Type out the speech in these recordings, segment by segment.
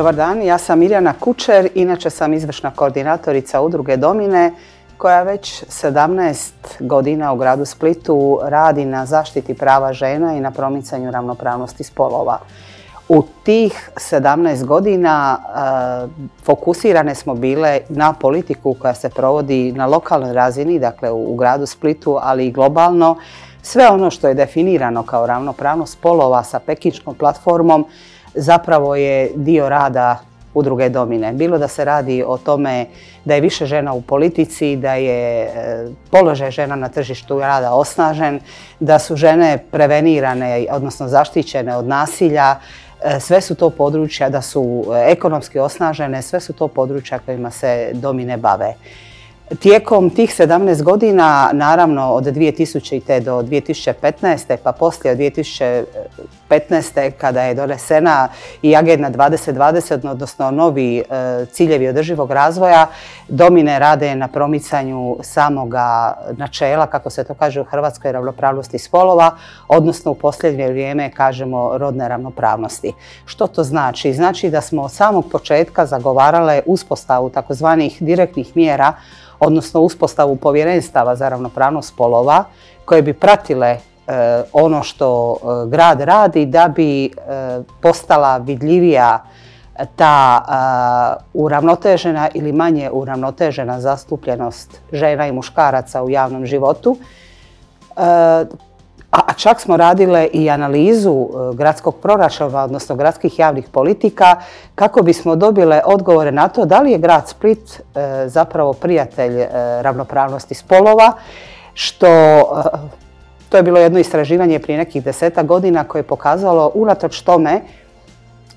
Dobar dan, ja sam Mirjana Kučer, inače sam izvršna koordinatorica udruge Domine koja već 17 godina u gradu Splitu radi na zaštiti prava žena i na promicanju ravnopravnosti spolova. U tih 17 godina e, fokusirane smo bile na politiku koja se provodi na lokalnoj razini, dakle u, gradu Splitu, ali i globalno. Sve ono što je definirano kao ravnopravnost spolova sa pekinčkom platformom zapravo je dio rada udruge Domine. Bilo da se radi o tome da je više žena u politici, da je e, položaj žena na tržištu rada osnažen, da su žene prevenirane, odnosno zaštićene od nasilja, e, sve su to područja da su ekonomski osnažene, sve su to područja kojima se Domine bave. Tijekom tih 17 godina, naravno od 2000. do 2015. pa poslije od 2015. kada je donesena i Agenda 2020, odnosno novi e, ciljevi održivog razvoja, domine rade na promicanju samoga načela, kako se to kaže u Hrvatskoj, ravnopravnosti spolova, odnosno u posljednje vrijeme kažemo rodne ravnopravnosti. Što to znači? Znači da smo od samog početka zagovarale uspostavu takozvanih direktnih mjera odnosno uspostavu povjerenstava za ravnopravnost spolova koje bi pratile e, ono što e, grad radi da bi e, postala vidljivija ta uravnotežena ili manje uravnotežena zastupljenost žena i muškaraca u javnom životu. A čak smo radile i analizu e, gradskog proračuna, odnosno gradskih javnih politika, kako bismo dobile odgovore na to da li je grad Split e, zapravo prijatelj e, ravnopravnosti spolova, što to je bilo jedno istraživanje prije nekih deseta godina koje je pokazalo unatoč tome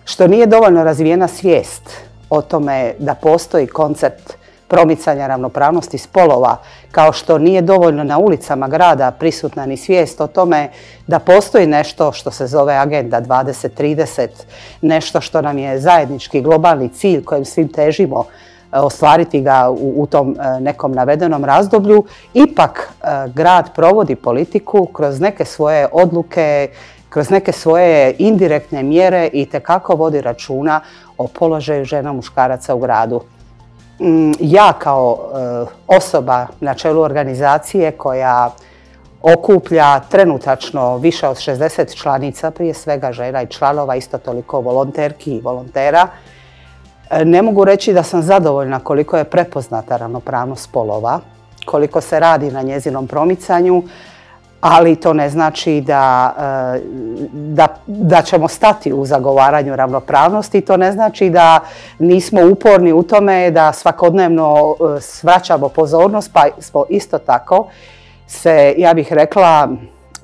što nije dovoljno razvijena svijest o tome da postoji koncept promicanja ravnopravnosti spolova, kao što nije dovoljno na ulicama grada prisutna ni svijest o tome da postoji nešto što se zove Agenda 2030, nešto što nam je zajednički globalni cilj kojem svim težimo e, ostvariti ga u, tom e, nekom navedenom razdoblju, ipak e, grad provodi politiku kroz neke svoje odluke, kroz neke svoje indirektne mjere i tekako vodi računa o položaju žena muškaraca u gradu. Mm, ja kao e, osoba na čelu organizacije koja okuplja trenutačno više od 60 članica, prije svega žena i članova, isto toliko volonterki i volontera, e, ne mogu reći da sam zadovoljna koliko je prepoznata ravnopravnost spolova, koliko se radi na njezinom promicanju, ali to ne znači da, e, da, da ćemo stati u zagovaranju ravnopravnosti. To ne znači da nismo uporni u tome da svakodnevno e, svraćamo pozornost, pa smo isto tako se, ja bih rekla,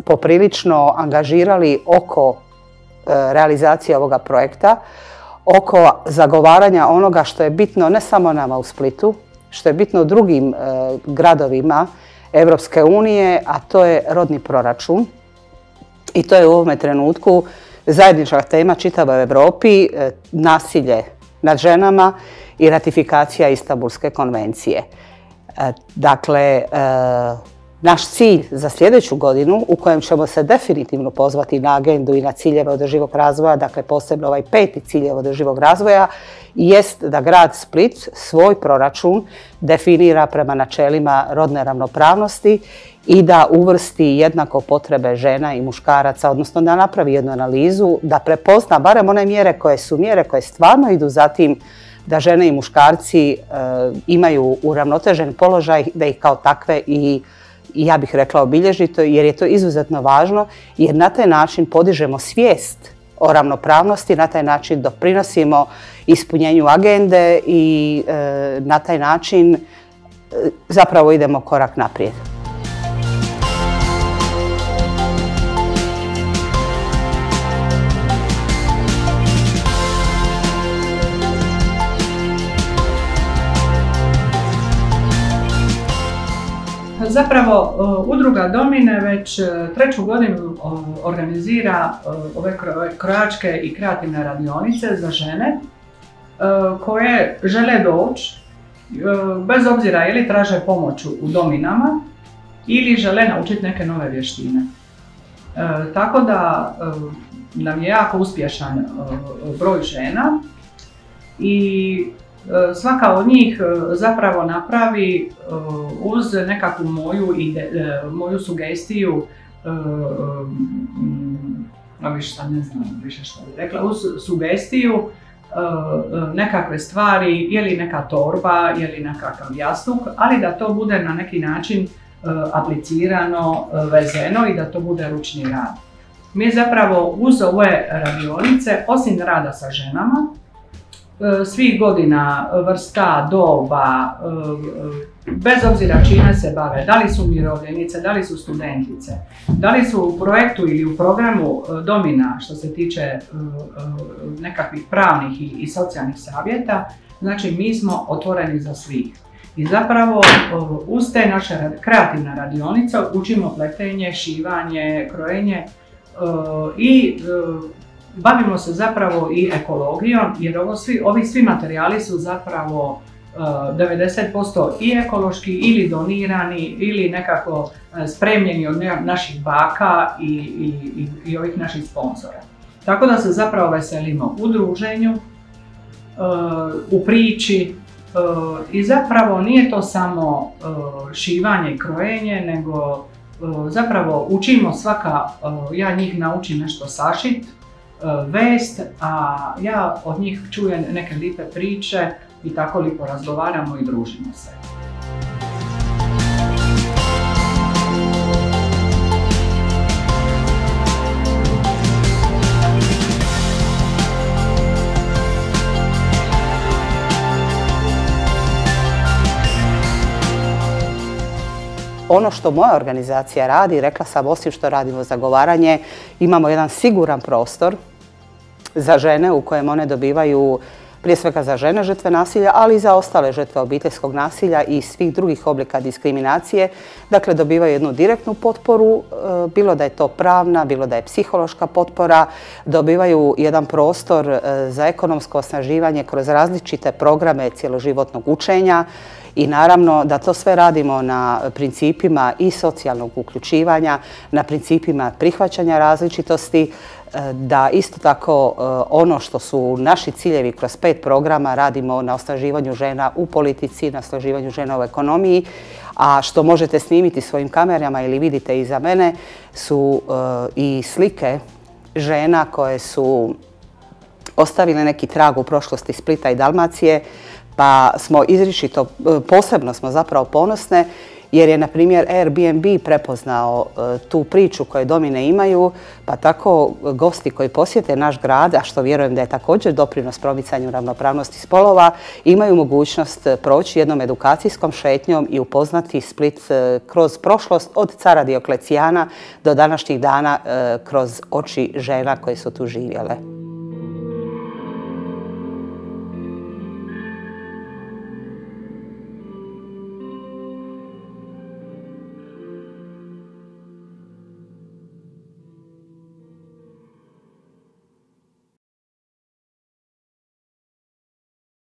poprilično angažirali oko e, realizacije ovoga projekta, oko zagovaranja onoga što je bitno ne samo nama u Splitu, što je bitno drugim gradovima Europske unije, a to je rodni proračun. I to je u ovome trenutku zajednička tema čitavoj Europi, e, nasilje nad ženama i ratifikacija Istanbulske konvencije. E, dakle, e, naš cilj za sljedeću godinu u kojem ćemo se definitivno pozvati na agendu i na ciljeve održivog razvoja, dakle posebno ovaj peti ciljev održivog razvoja, jest da grad Split svoj proračun definira prema načelima rodne ravnopravnosti i da uvrsti jednako potrebe žena i muškaraca, odnosno da napravi jednu analizu, da prepozna barem one mjere koje su mjere koje stvarno idu za tim da žene i muškarci e, imaju uravnotežen položaj, da ih kao takve i i ja bih rekla obilježito jer je to izuzetno važno jer na taj način podižemo svijest o ravnopravnosti, na taj način doprinosimo ispunjenju agende i e, na taj način e, zapravo idemo korak naprijed. Zapravo, udruga Domine već e, treću godinu organizira ove krojačke i kreativne radionice za žene e, koje žele doći, e, bez obzira ili traže pomoć u dominama ili žele naučiti neke nove vještine. Tako da nam je jako uspješan broj žena i svaka od njih zapravo napravi uz nekakvu moju, moju sugestiju a više sad ne znam više što bi rekla, uz sugestiju nekakve stvari, je li neka torba, je li nekakav jastuk, ali da to bude na neki način aplicirano, vezeno i da to bude ručni rad. Mi zapravo uz ove radionice, osim rada sa ženama, e, svih godina, vrsta, doba, e, bez obzira čime se bave, da li su umirovljenice, da li su studentice, da li su u projektu ili u programu domina što se tiče nekakvih pravnih i socijalnih savjeta, znači mi smo otvoreni za svih. I zapravo uz te naše kreativne radionice učimo pletenje, šivanje, krojenje i bavimo se zapravo i ekologijom jer ovo svi, ovi svi materijali su zapravo 90% e, i ekološki ili donirani ili nekako e, spremljeni od naših baka i, i, i ovih naših sponzora. Tako da se zapravo veselimo u druženju, u priči i zapravo nije to samo šivanje i krojenje nego E, zapravo učimo svaka, e, ja njih naučim nešto sašit, e, vest, a ja od njih čujem neke lipe priče i tako lipo razgovaramo i družimo se. Ono što moja organizacija radi, rekla sam osim što radimo zagovaranje, imamo jedan siguran prostor za žene u kojem one dobivaju prije svega za žene žrtve nasilja, ali i za ostale žrtve obiteljskog nasilja i svih drugih oblika diskriminacije. Dakle, dobivaju jednu direktnu potporu, e, bilo da je to pravna, bilo da je psihološka potpora, dobivaju jedan prostor e, za ekonomsko osnaživanje kroz različite programe cjeloživotnog učenja, i naravno da to sve radimo na principima i socijalnog uključivanja, na principima prihvaćanja različitosti, e, da isto tako e, ono što su naši ciljevi kroz pet programa radimo na osnaživanju žena u politici, na osnaživanju žena u ekonomiji, a što možete snimiti svojim kamerama ili vidite iza mene su e, i slike žena koje su ostavile neki trag u prošlosti Splita i Dalmacije, pa smo izričito, e, posebno smo zapravo ponosne jer je, na primjer, Airbnb prepoznao e, tu priču koju domine imaju, pa tako gosti koji posjete naš grad, a što vjerujem da je također doprinos promicanju ravnopravnosti spolova, imaju mogućnost proći jednom edukacijskom šetnjom i upoznati Split e, kroz prošlost od cara Dioklecijana do današnjih dana kroz oči žena koje su tu živjele.